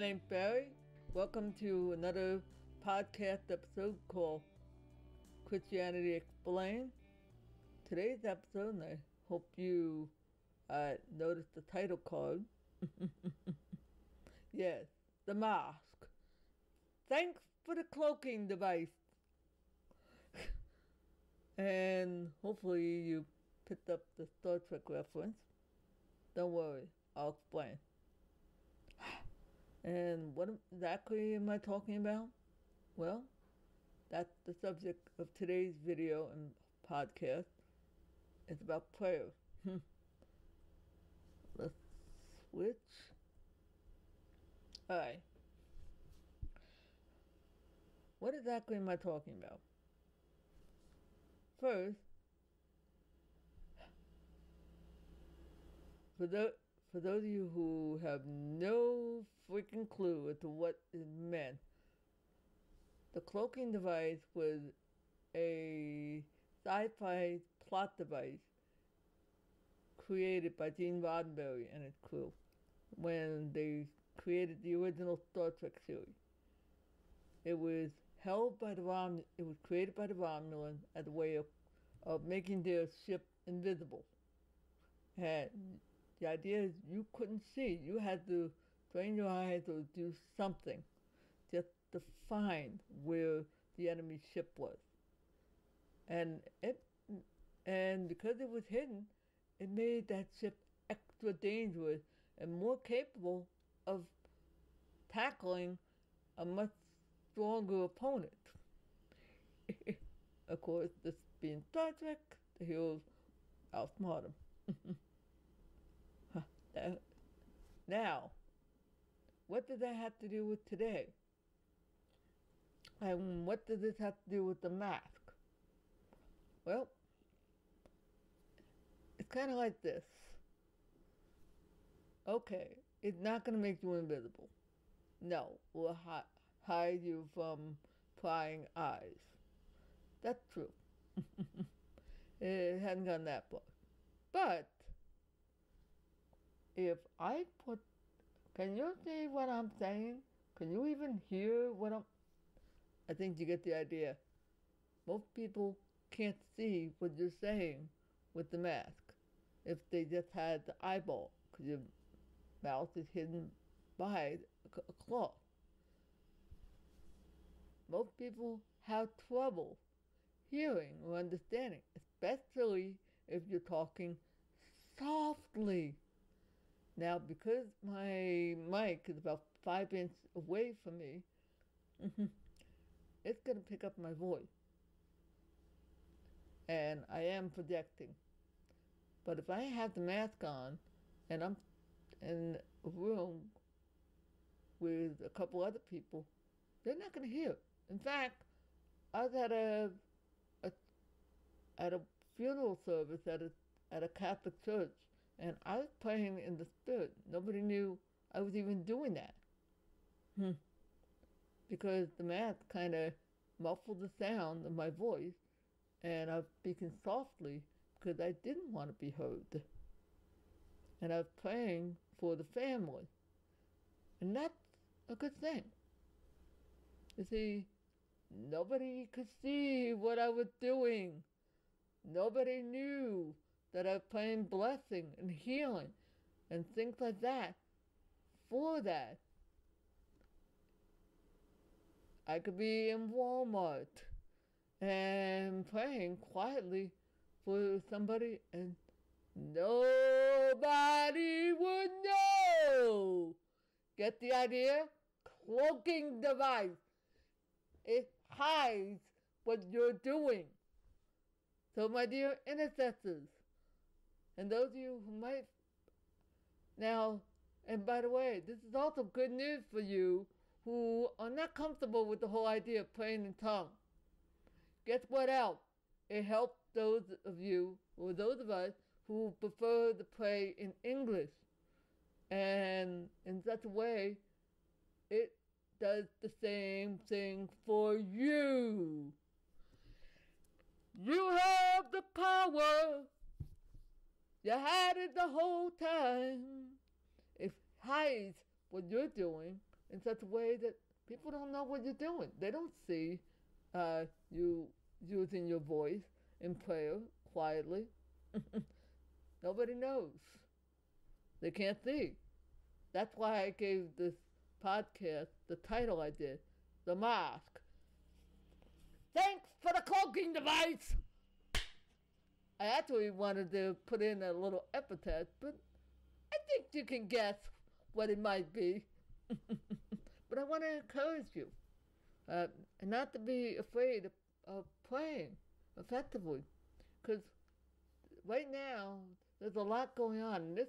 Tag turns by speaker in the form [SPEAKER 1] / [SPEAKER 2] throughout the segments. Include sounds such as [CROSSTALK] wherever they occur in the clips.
[SPEAKER 1] My name's Barry. Welcome to another podcast episode called Christianity Explained. Today's episode, I hope you uh, noticed the title card. [LAUGHS] yes, the mask. Thanks for the cloaking device. [LAUGHS] and hopefully you picked up the Star Trek reference. Don't worry, I'll explain. And what exactly am I talking about? Well, that's the subject of today's video and podcast. It's about prayer. Hmm. Let's switch. Alright. What exactly am I talking about? First, for for those of you who have no freaking clue as to what it meant, the cloaking device was a sci-fi plot device created by Gene Roddenberry and his crew when they created the original Star Trek series. It was held by the Rom it was created by the Romulans as a way of, of making their ship invisible. And the idea is you couldn't see. You had to train your eyes or do something just to find where the enemy ship was. And it and because it was hidden, it made that ship extra dangerous and more capable of tackling a much stronger opponent. [LAUGHS] of course, this being Star Trek, the heroes outsmart them. [LAUGHS] Uh, now, what does that have to do with today? And what does this have to do with the mask? Well, it's kind of like this. Okay, it's not going to make you invisible. No, we'll hi- hide you from prying eyes. That's true. [LAUGHS] it hasn't gone that far. But if I put, can you see what I'm saying? Can you even hear what I'm? I think you get the idea. Most people can't see what you're saying with the mask if they just had the eyeball, because your mouth is hidden by a cloth. Most people have trouble hearing or understanding, especially if you're talking softly. Now, because my mic is about five inches away from me, mm-hmm. it's going to pick up my voice. And I am projecting. But if I have the mask on and I'm in a room with a couple other people, they're not going to hear. In fact, I was at a, a at a funeral service at a at a Catholic church, and I was praying in the spirit. Nobody knew I was even doing that. Hmm. Because the mask kind of muffled the sound of my voice, and I was speaking softly because I didn't want to be heard. And I was praying for the family. And that's a good thing. You see, nobody could see what I was doing. Nobody knew that I praying blessing and healing and things like that. For that, I could be in Walmart and praying quietly for somebody and nobody would know. Get the idea? Cloaking device. It hides what you're doing. So, my dear intercessors, and those of you who might now, and by the way, this is also good news for you who are not comfortable with the whole idea of praying in tongues. Guess what else? It helps those of you, or those of us, who prefer to pray in English. And in such a way, it does the same thing for you. You have the power. You had it the whole time. It hides what you're doing in such a way that people don't know what you're doing. They don't see uh, you using your voice in prayer quietly. [LAUGHS] Nobody knows. They can't see. That's why I gave this podcast the title I did, The Mask. Thanks for the cloaking device! I actually wanted to put in a little epithet, but I think you can guess what it might be. [LAUGHS] but I want to encourage you uh, not to be afraid of, of playing effectively. Because right now, there's a lot going on in this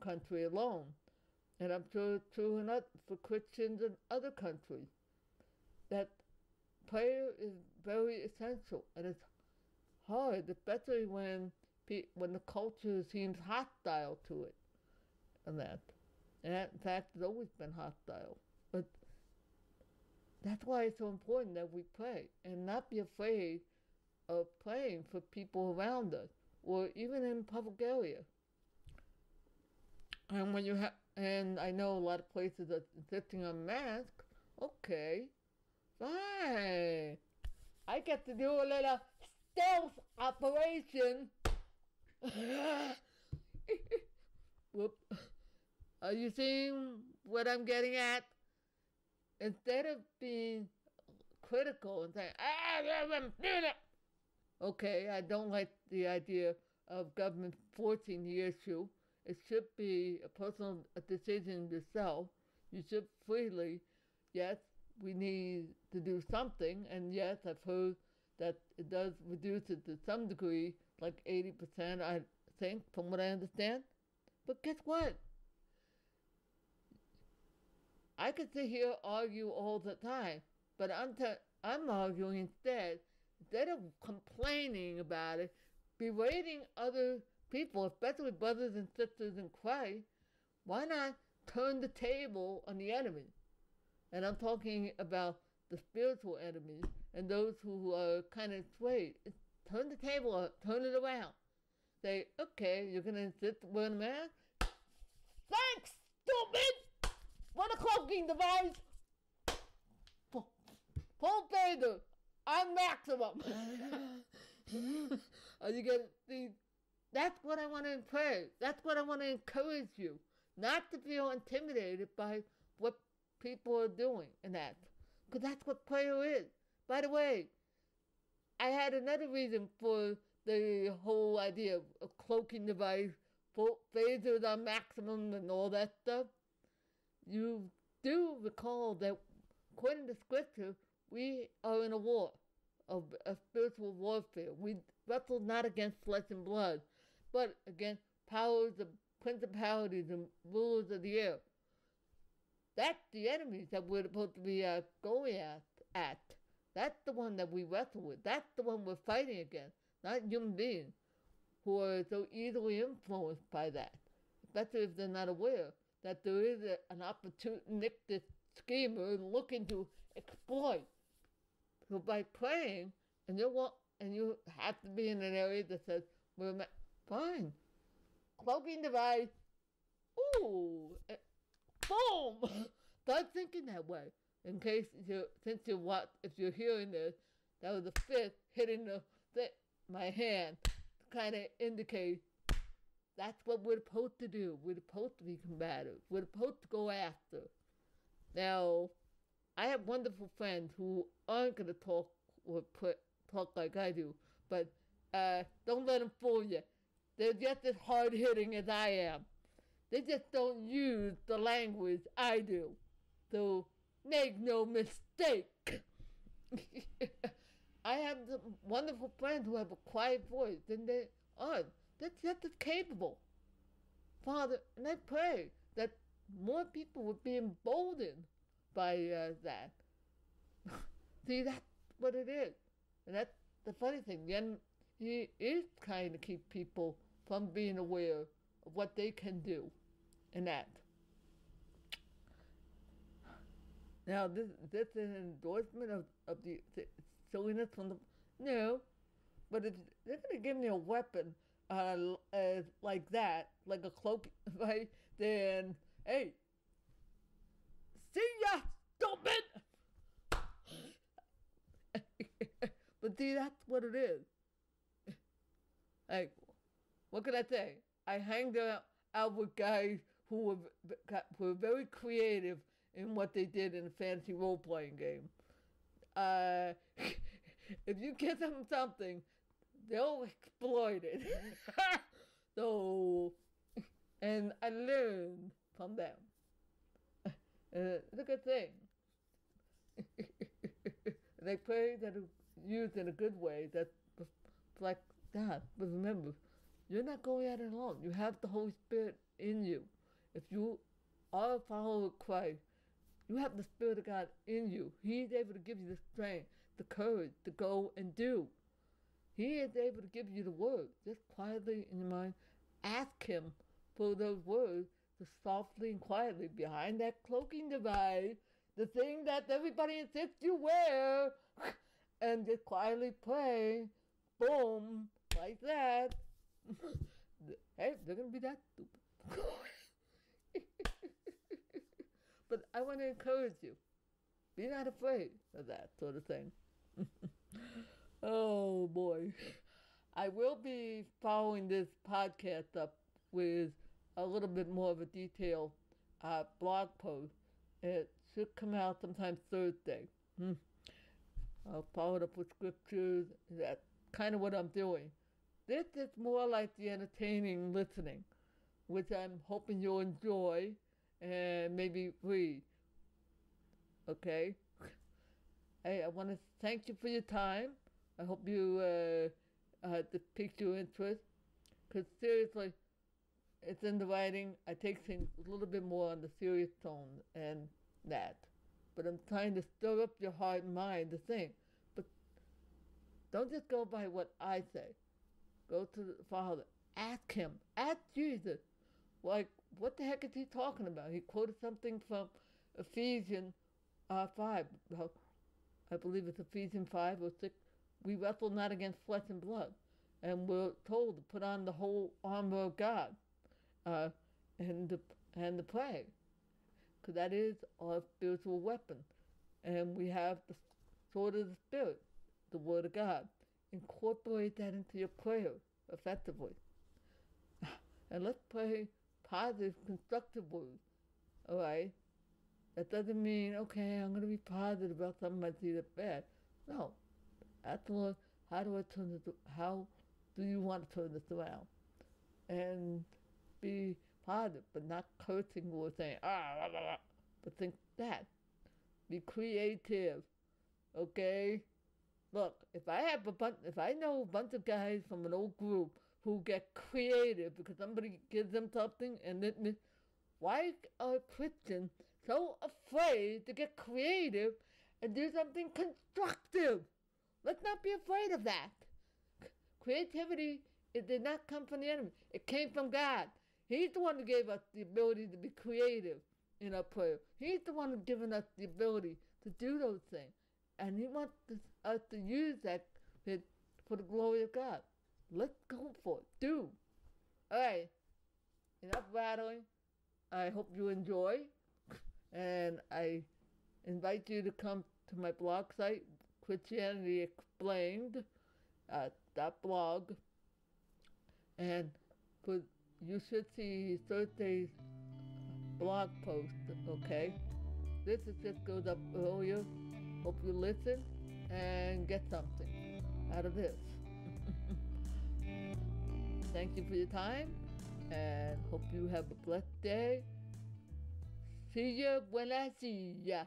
[SPEAKER 1] country alone. And I'm sure it's true enough for Christians in other countries. That prayer is very essential. And it's hard, especially when pe- when the culture seems hostile to it, and that, and that, in fact, it's always been hostile. But that's why it's so important that we pray and not be afraid of praying for people around us or even in public areas. And when you have, and I know a lot of places are insisting on masks. Okay, fine. I get to do a little stealth operation. [LAUGHS] Whoop. Are you seeing what I'm getting at? Instead of being critical and saying, ah. Okay, I don't like the idea of government forcing the issue. It should be a personal decision yourself. You should freely, yes, we need to do something, and yes, I've heard that it does reduce it to some degree, like 80%, I think, from what I understand. But guess what? I could sit here argue all the time, but I'm, t- I'm arguing instead, instead of complaining about it, berating other people, especially brothers and sisters in Christ, why not turn the table on the enemy? And I'm talking about the spiritual enemies and those who are kind of swayed. Turn the table turn it around. Say, okay, you're going to insist wear a mask? Thanks, stupid! What a cloaking device! Full I'm maximum. [LAUGHS] Are you to see? That's what I want to pray. That's what I want to encourage you. Not to feel intimidated by what people are doing in that. Because that's what prayer is. By the way, I had another reason for the whole idea of a cloaking device, phasers on maximum, and all that stuff. You do recall that, according to scripture, we are in a war, of a spiritual warfare. We wrestle not against flesh and blood, but against powers of principalities and rulers of the air. That's the enemies that we're supposed to be uh, going at, at. That's the one that we wrestle with. That's the one we're fighting against, not human beings who are so easily influenced by that, especially if they're not aware that there is a, an opportunistic schemer looking to exploit. So by praying, and you want, and you have to be in an area that says, "We're ma- fine." Cloaking device. Ooh, eh, boom. [LAUGHS] Start thinking that way in case you since you what if you're hearing this, that was the fifth hitting the, my hand to kind of indicate that's what we're supposed to do. We're supposed to be combative. We're supposed to go after. Now, I have wonderful friends who aren't gonna talk or put talk like I do, but uh, don't let them fool you. They're just as hard hitting as I am. They just don't use the language I do. So Make no mistake. [LAUGHS] I have the wonderful friends who have a quiet voice, and they are. That's just as capable. Father, and I pray that more people would be emboldened by uh, that. [LAUGHS] See, that's what it is. And that's the funny thing. Then he is trying to keep people from being aware of what they can do and that. Now, this this is an endorsement of, of the, silliness from the no, but if they're gonna give me a weapon uh, uh, like that, like a cloak, [LAUGHS] right? Then hey, See ya, stupid! [LAUGHS] but see, that's what it is. Like, what can I say? I hanged out, out with guys who were, who were very creative in what they did in a fantasy role playing game. Uh, [LAUGHS] if you give them something, they'll exploit it. [LAUGHS] so, and I learned from them. [LAUGHS] Uh, it's a good thing. they pray that it's used in a good way. That's like that. But remember, you're not going at it alone. You have the Holy Spirit in you. If you are a follower of Christ, you have the Spirit of God in you. He's able to give you the strength, the courage to go and do. He is able to give you the word. Just quietly in your mind, ask Him for those words to softly and quietly behind that cloaking device, the thing that everybody insists you wear, [LAUGHS] and just quietly pray, boom, like that. [LAUGHS] hey, they're gonna be that stupid. [LAUGHS] but I want to encourage you. Be not afraid of that sort of thing. [LAUGHS] oh boy. I will be following this podcast up with a little bit more of a detailed uh, blog post. It should come out sometime Thursday. Hmm. I'll follow it up with scriptures. That's kind of what I'm doing. This is more like the entertaining listening, which I'm hoping you'll enjoy and maybe read. Okay? Hey, I want to thank you for your time. I hope you uh, uh, this piqued your interest. Because seriously, it's in the writing. I take things a little bit more on the serious tone and that. But I'm trying to stir up your heart and mind to think. But don't just go by what I say. Go to the Father. Ask Him. Ask Jesus. Like, what the heck is He talking about? He quoted something from Ephesians uh, 5. I believe it's Ephesians 5 or 6. We wrestle not against flesh and blood. And we're told to put on the whole armor of God uh, and the and the pray, because that is our spiritual weapon, and we have the sword of the spirit, the word of God. Incorporate that into your prayer effectively, [SIGHS] and let's pray positive, constructive words. All right. That doesn't mean okay. I'm going to be positive about something I see that's bad. No, the How do I turn this? How do you want to turn this around? And be positive, but not cursing or saying, ah, blah, blah, blah. but think that. Be creative, okay? Look, if I have a bunch, if I know a bunch of guys from an old group who get creative because somebody gives them something and then, why are Christians so afraid to get creative and do something constructive? Let's not be afraid of that. Creativity, it did not come from the enemy. It came from God. He's the one who gave us the ability to be creative in our prayer. He's the one who's given us the ability to do those things. And He wants us to use that for the glory of God. Let's go for it. Do. All right. Enough rattling. I hope you enjoy. And I invite you to come to my blog site, Christianity Explained, uh, that blog, and put you should see Thursday's blog post, okay? This is just goes up earlier. Hope you listen and get something out of this. [LAUGHS] Thank you for your time and hope you have a blessed day. See ya when I see ya.